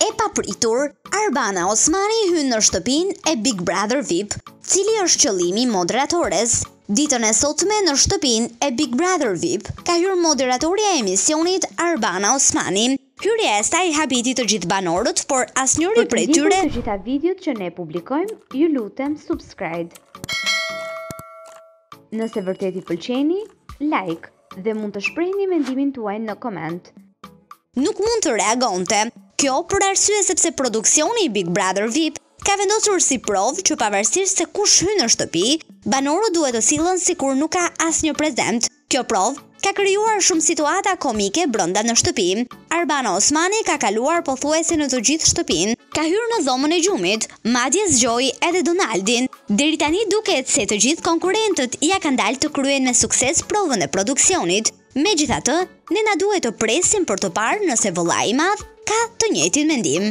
E papritur, Arbana Osmani hyn në shtëpinë e Big Brother VIP, cili është qëllimi i moderatores. Ditën e sotme në shtëpinë e Big Brother VIP, ka hyrë moderatorja e emisionit Arbana Osmani. Hyrja e saj habiti të gjithë banorët por asnjëri prej tyre. Për të ndjekur të gjitha videot që ne publikojmë, ju lutem subscribe. Nëse vërtet i pëlqeni, like dhe mund të shprehni mendimin tuaj në koment. Nuk mund të reagonte. Kjo për arsye sepse produksioni i Big Brother VIP ka vendosur si provë që pavarësisht se kush hyn në shtëpi, banorët duhet të sillen sikur nuk ka asnjë prezent. Kjo provë ka krijuar shumë situata komike brenda në shtëpi. Arbana Osmani ka kaluar pothuajse në të gjithë shtëpinë. Ka hyrë në dhomën e gjumit, madje zgjoi edhe Donaldin. Deri tani duket se të gjithë konkurrentët ia kanë dalë të kryejnë me sukses provën e produksionit. Megjithatë, ne na duhet të presim për të parë nëse vëllai i madh ka të njëjtin mendim.